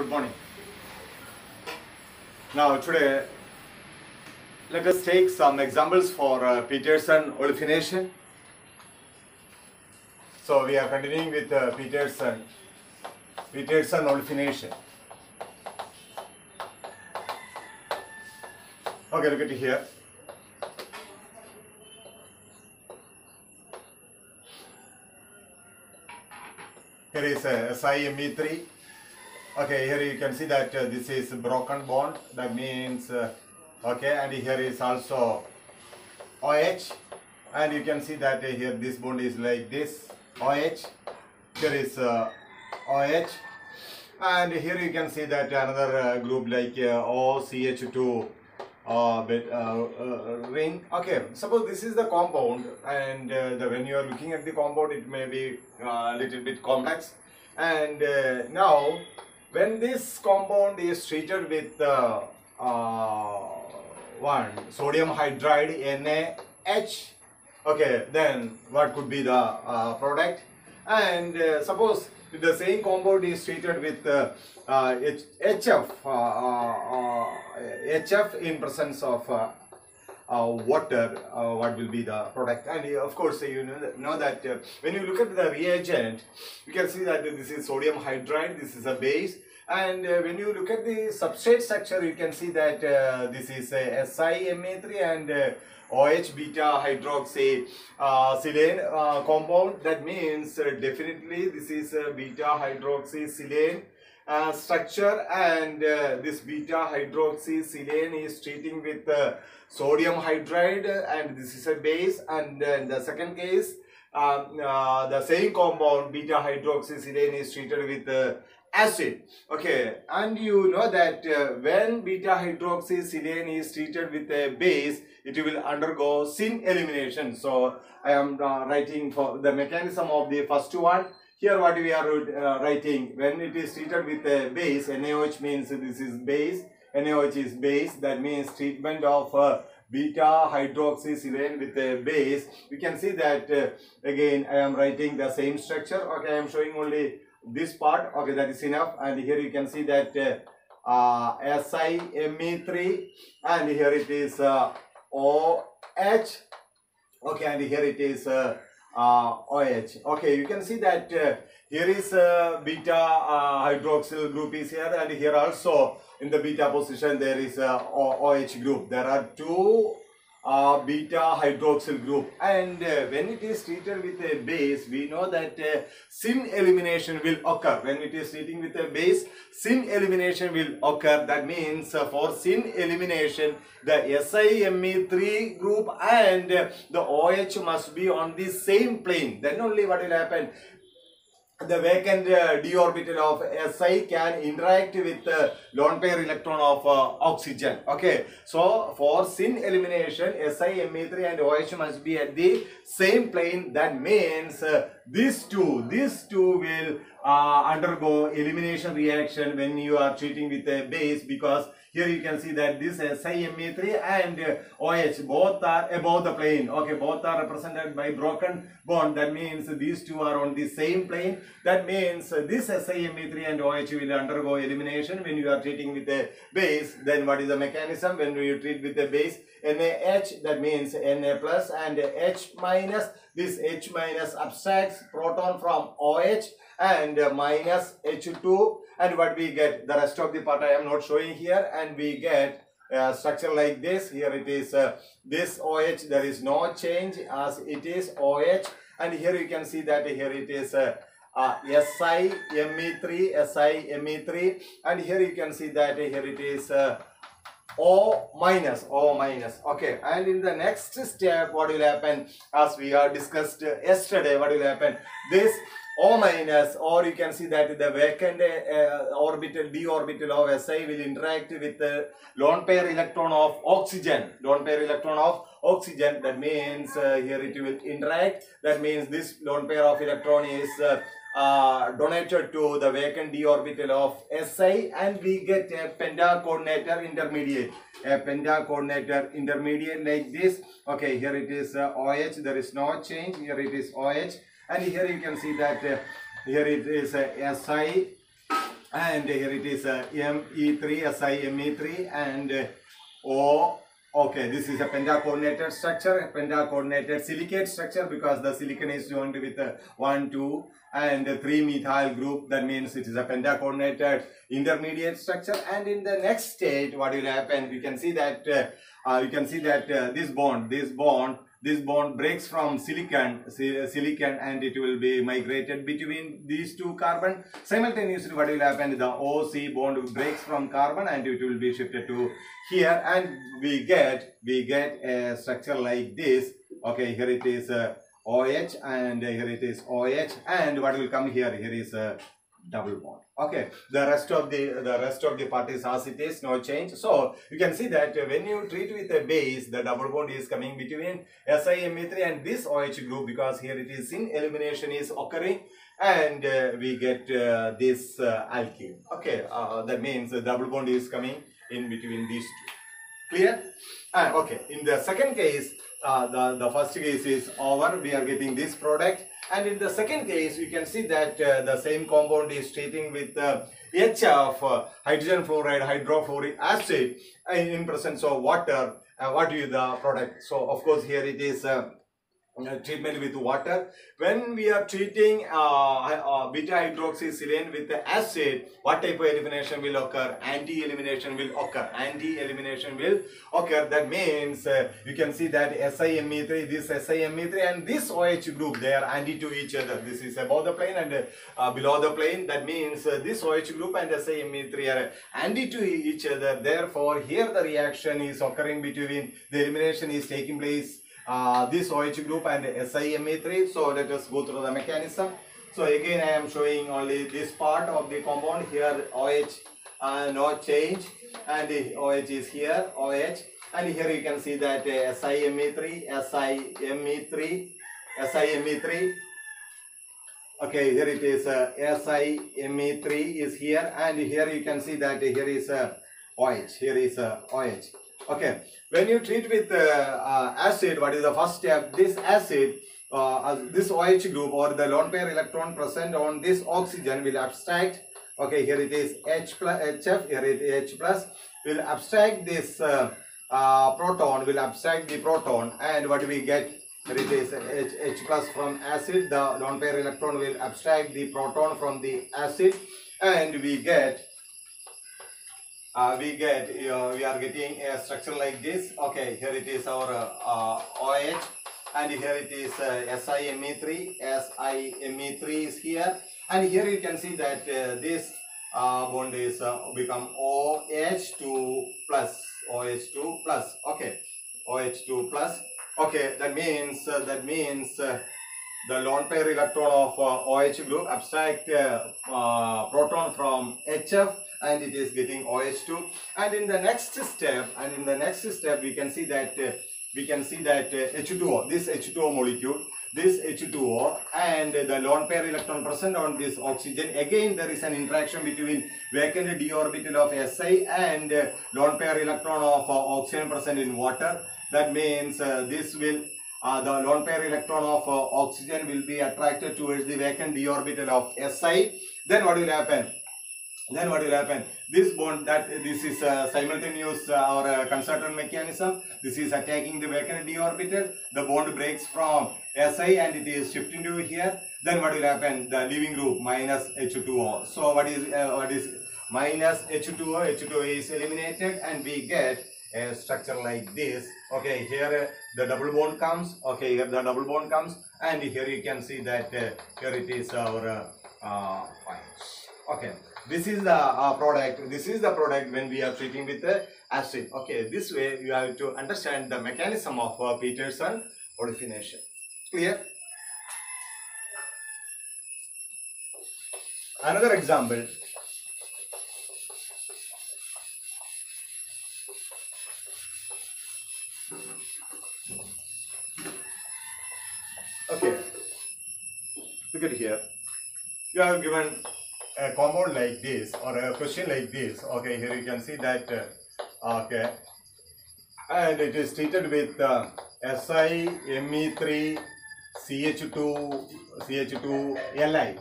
Good morning. Now today, let us take some examples for uh, Peterson olefination. So we are continuing with uh, Peterson, Peterson olefination. Okay, look at it here. Here is a SIME3. Okay, here you can see that uh, this is broken bond. That means, uh, okay, and here is also OH. And you can see that uh, here this bond is like this, OH. Here is OH. And here you can see that another uh, group like uh, OCH2 uh, bit, uh, uh, ring. Okay, suppose this is the compound, and the, when you are looking at the compound, it may be a little bit complex. And now, when this compound is treated with uh, uh, one sodium hydride NaH, okay, then what could be the uh, product? And uh, suppose if the same compound is treated with uh, uh, HF, uh, uh, uh, HF in presence of uh, uh, water, uh, what will be the product? And uh, of course, uh, you know that, know that uh, when you look at the reagent, you can see that this is sodium hydride, this is a base. And uh, when you look at the substrate structure, you can see that uh, this is a SiMe3 and uh, OH beta hydroxy uh, silane uh, compound. That means uh, definitely this is beta hydroxy silane uh, structure and uh, this beta hydroxy silane is treating with uh, sodium hydride and this is a base. And then the second case um, uh, the same compound beta hydroxy silane is treated with uh, acid. Okay and you know that uh, when beta hydroxy silane is treated with a base it will undergo syn elimination. So i am uh, writing for the mechanism of the first one here what we are uh, writing. When it is treated with a base NaOH means this is base. NaOH is base. That means treatment of uh, beta hydroxysilane with a base. We can see that uh, again I am writing the same structure. Okay I am showing only this part. Okay that is enough. And here you can see that uh, uh, SiMe3 and here it is uh, OH okay and here it is uh, uh, OH. Okay, you can see that uh, here is uh, beta uh, hydroxyl group is here and here also in the beta position there is a OH group. There are two uh, beta hydroxyl group. And uh, when it is treated with a base we know that uh, syn elimination will occur. When it is treating with a base syn elimination will occur. That means uh, for syn elimination the SiMe3 group and uh, the OH must be on the same plane. Then only what will happen the vacant uh, d orbital of Si can interact with the lone pair electron of uh, oxygen. Okay, so for syn elimination, SiMe3 and OH must be at the same plane. That means uh, these two, these two will uh, undergo elimination reaction when you are treating with a base because here you can see that this SiMe3 and uh, OH both are above the plane. Okay, both are represented by broken bond. That means these two are on the same plane. That means uh, this SiMe3 and OH will undergo elimination when you are treating with a base. Then what is the mechanism when you treat with a base? NaH that means Na plus and H minus. This H minus abstracts proton from OH and uh, minus H2 and what we get the rest of the part I am not showing here and we get a structure like this here it is uh, this OH there is no change as it is OH and here you can see that here it is uh, uh, SiMe3 SiMe3 and here you can see that here it is uh, O minus, O minus. Okay, and in the next step, what will happen as we are discussed yesterday? What will happen? This O minus, or you can see that the vacant uh, orbital, d orbital of Si will interact with the lone pair electron of oxygen. Lone pair electron of oxygen. That means uh, here it will interact. That means this lone pair of electron is uh, uh, donated to the vacant d orbital of Si and we get a pentacoordinator intermediate. A pentacoordinator intermediate like this. Okay, here it is uh, OH, there is no change. Here it is OH and here you can see that uh, here it is uh, Si and here it is uh, Me3, SiMe3 and uh, O. Okay, this is a pentacoordinated structure, a pentacoordinated silicate structure because the silicon is joined with uh, 1, 2 and uh, 3 methyl group. That means it is a pentacoordinated intermediate structure. And in the next stage, what will happen? You can see that uh, uh, you can see that uh, this bond, this bond this bond breaks from silicon silicon and it will be migrated between these two carbon. Simultaneously what will happen is the oc bond breaks from carbon and it will be shifted to here. And we get we get a structure like this. Okay here it is uh, oh and here it is oh and what will come here? Here is a double bond okay the rest of the the rest of the part is as it is no change. So you can see that when you treat with a base the double bond is coming between SiMe3 and this OH group because here it is in elimination is occurring and uh, we get uh, this uh, alkene okay uh, that means the double bond is coming in between these two. Clear? Ah, okay. In the second case uh, the the first case is over. We are getting this product and in the second case, you can see that uh, the same compound is treating with uh, H of uh, hydrogen fluoride, hydrofluoric acid in, in presence of water. What is the product? So, of course, here it is uh, treatment with water. When we are treating uh, uh, beta hydroxysilane with the acid, what type of elimination will occur? Anti-elimination will occur. Anti-elimination will occur. That means uh, you can see that SiMe3, this SiMe3 and this OH group, they are anti to each other. This is above the plane and uh, below the plane. That means uh, this OH group and SiMe3 are anti to each other. Therefore, here the reaction is occurring between, the elimination is taking place uh, this OH group and SiMe3. So let us go through the mechanism. So again I am showing only this part of the compound. Here OH uh, no change. And the OH is here OH and here you can see that uh, SiMe3 SiMe3 SiMe3 okay here it is uh, SiMe3 is here. And here you can see that here is uh, OH here is uh, OH okay. When you treat with uh, uh, acid what is the first step? This acid uh, this OH group or the lone pair electron present on this oxygen will abstract. Okay here it is H plus HF here it is H plus. Will abstract this uh, uh, proton will abstract the proton. And what we get? Here it is H, H plus from acid. The lone pair electron will abstract the proton from the acid. And we get uh, we get uh, we are getting a structure like this. Okay here it is our uh, OH and here it is uh, SiMe3 SiMe3 is here. And here you can see that uh, this uh, bond is uh, become OH2 plus OH2 plus. Okay OH2 plus. Okay that means that means the lone pair electron of OH group abstract proton from HF and it is getting OH2 and in the next step and in the next step we can see that uh, we can see that uh, H2O this H2O molecule this H2O and the lone pair electron present on this oxygen again there is an interaction between vacant d orbital of Si and uh, lone pair electron of uh, oxygen present in water that means uh, this will uh, the lone pair electron of uh, oxygen will be attracted towards the vacant d orbital of Si. Then what will happen? Then what will happen? This bond that this is a simultaneous uh, or a concerted mechanism. This is attacking the vacant d orbital. The bond breaks from Si and it is shifting to here. Then what will happen? The leaving group minus H2O. So what is uh, what is minus H2O? H2O is eliminated and we get a structure like this okay here uh, the double bond comes okay here the double bond comes and here you can see that uh, here it is our uh, uh, points. okay this is the uh, product. This is the product when we are treating with the acid. Okay this way you have to understand the mechanism of uh, peterson olefination clear? Another example. Okay. Look at here. You are given a compound like this or a question like this. Okay, here you can see that. Uh, okay. And it is treated with uh, SiMe3 CH2 CH2 Li.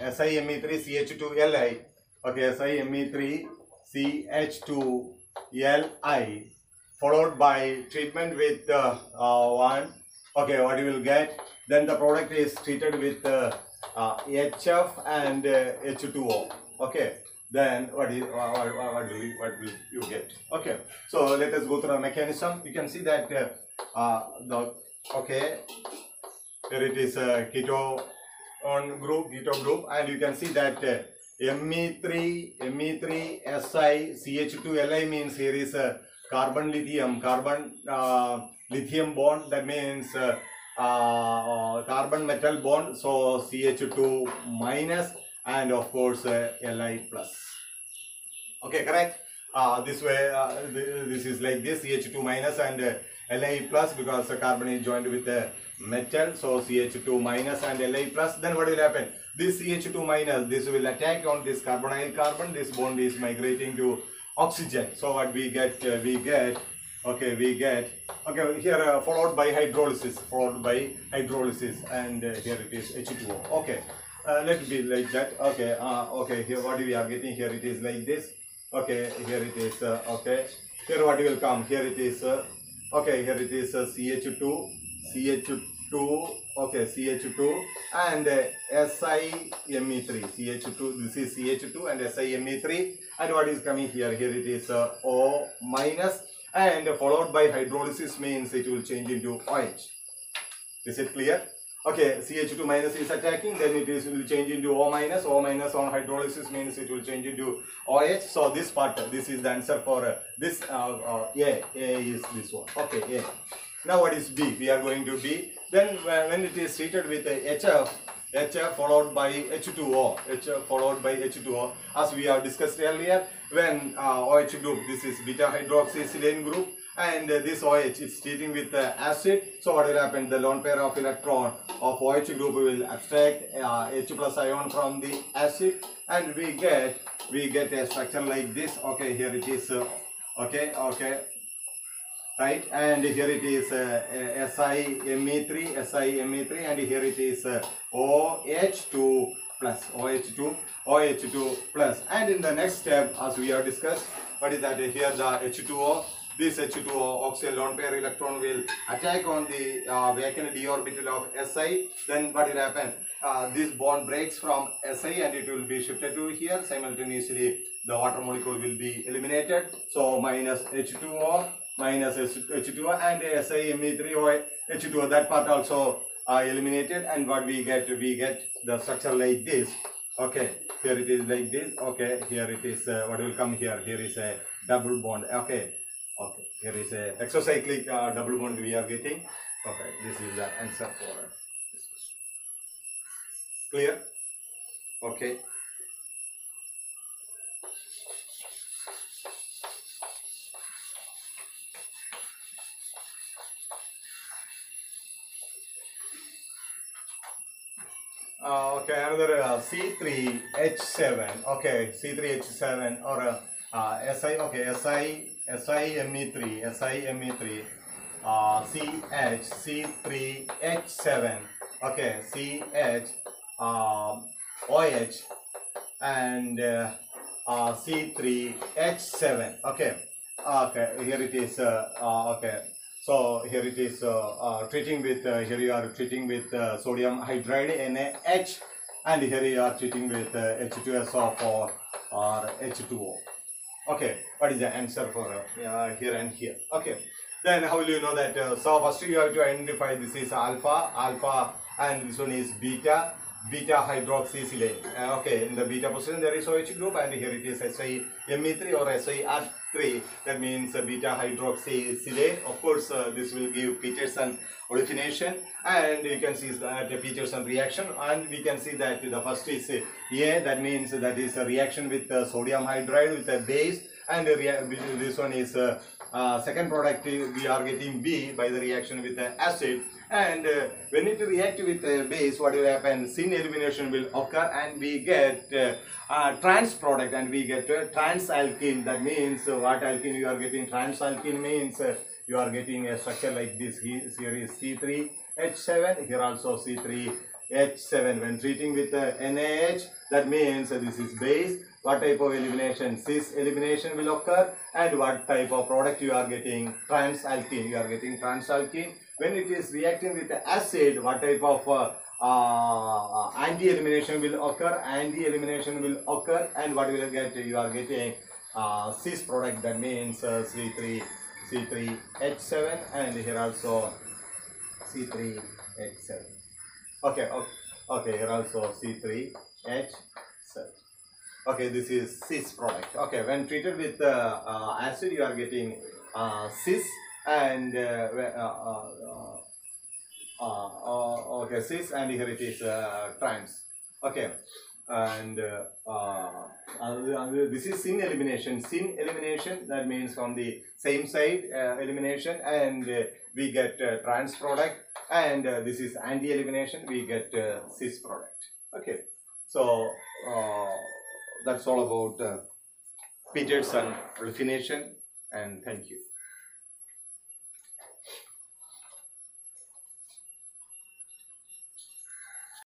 SiMe3 CH2 Li. Okay, SiMe3 CH2Li followed by treatment with uh, uh, one. Okay, what you will get? Then the product is treated with uh, uh, HF and uh, H2O. Okay, then what is what, what, what will you, what will you get? Okay, so let us go through the mechanism. You can see that uh, uh, the okay here it is a keto on group keto group and you can see that uh, Me3 Me3 Si CH2 Li means here is a carbon lithium carbon uh, lithium bond that means uh, carbon metal bond so CH2 minus and of course uh, Li plus. Okay correct? Uh, this way uh, th- this is like this CH2 minus and uh, Li plus because the carbon is joined with the metal so CH2 minus and Li plus. Then what will happen? This CH2 minus this will attack on this carbonyl carbon. This bond is migrating to oxygen. So what we get uh, we get okay we get okay here uh, followed by hydrolysis followed by hydrolysis and uh, here it is H2O okay uh, let it be like that. Okay uh, okay here what we are getting here it is like this. Okay here it is uh, okay. Here what will come? Here it is uh, okay here it is uh, ch2 ch2 okay ch2 and uh, SiMe3 ch2 this is ch2 and SiMe3 and what is coming here? Here it is o minus and followed by hydrolysis means it will change into OH is it clear Okay, CH2 minus is attacking, then it is will change into O minus. O minus on hydrolysis means it will change into OH. So this part, this is the answer for uh, this. Uh, uh, A, A is this one. Okay, A. Now what is B? We are going to B. Then uh, when it is treated with uh, HF, HF followed by H2O, HF followed by H2O, as we have discussed earlier, when OH group, this is beta hydroxysilane group, and uh, this OH is treating with uh, acid. So what will happen? The lone pair of electron of OH group will abstract H plus ion from the acid, and we get we get a structure like this. Okay, here it is. Okay, okay, right? And here it is uh, SiMe3, SiMe3, and here it is uh, OH2 plus OH2, OH2 plus. And in the next step, as we have discussed, what is that? Here the H2O this H2O oxygen lone pair electron will attack on the uh, vacant d orbital of Si. Then what will happen? Uh, this bond breaks from Si and it will be shifted to here. Simultaneously, the water molecule will be eliminated. So minus H2O minus H2O and SiMe3 or H2O. That part also uh, eliminated. And what we get? We get the structure like this. Okay, here it is like this. Okay, here it is. Uh, what will come here? Here is a double bond. Okay. Okay, here is a exocyclic uh, double bond we are getting. Okay, this is the answer for this question. Clear? Okay. Uh, okay, another uh, C3H7. Okay, C3H7 or uh, uh, SI. Okay, SI SiMe3, SiMe3, uh, CH, C3H7, okay, CH, um, OH, and uh, uh, C3H7, okay, okay, here it is, uh, uh, okay, so here it is uh, uh, treating with, uh, here you are treating with sodium hydride NaH, and here you are treating with uh, H2SO4 or H2O. Okay, what is the answer for here and here? Okay, then how will you know that? So first you have to identify this is alpha, alpha, and this one is beta, beta hydroxysilane. Uh, okay, in the beta position there is OH group, and here it is SiMe3 or SiR3. That means uh, beta hydroxysilane. Of course, uh, this will give Peterson olefination, and you can see that the Peterson reaction, and we can see that the first is uh, A. That means that is a reaction with uh, sodium hydride with a base, and this one is. Uh, uh, second product uh, we are getting B by the reaction with the acid and uh, when it react with the base what will happen syn elimination will occur and we get uh, uh, trans product and we get uh, trans alkene that means uh, what alkene you are getting? Trans alkene means uh, you are getting a structure like this here is C3H7 here also C3H7 when treating with NaH that means uh, this is base. What type of elimination? Cis elimination will occur. And what type of product you are getting? Transalkene. You are getting transalkene when it is reacting with acid what type of uh, uh, anti-elimination will occur? Anti-elimination will occur and what will you get you are getting uh, cis product that means uh, C3 C3H7 and here also C3H7 okay okay, okay here also C3H7 okay this is cis product. Okay when treated with uh, uh, acid you are getting uh, cis and uh, uh, uh, uh, uh, okay cis and here it is uh, trans okay and this is syn elimination. Syn elimination that means from the same side elimination and we get trans product. And this is anti elimination we get cis product. Okay. So that's all about Peterson olefination and thank you